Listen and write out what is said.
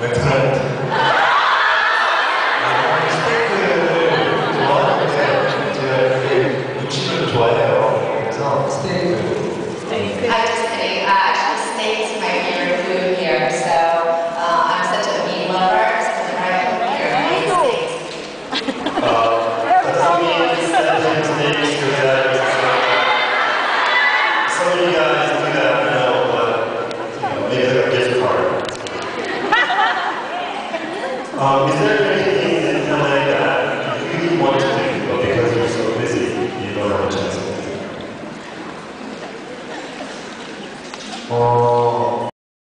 맥도 Um, is there anything in LA that you want to do, but because you're so busy, you don't have a chance to do? 어,